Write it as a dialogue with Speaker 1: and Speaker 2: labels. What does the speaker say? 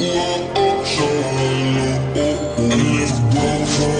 Speaker 1: Let's go for